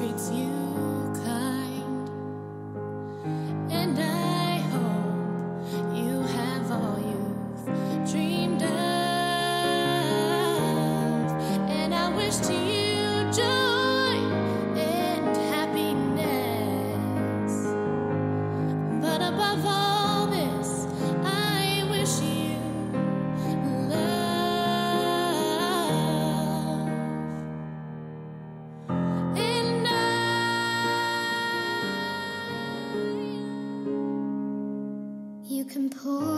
treats you kind. And I hope you have all you've dreamed of. And I wish to you. Can pour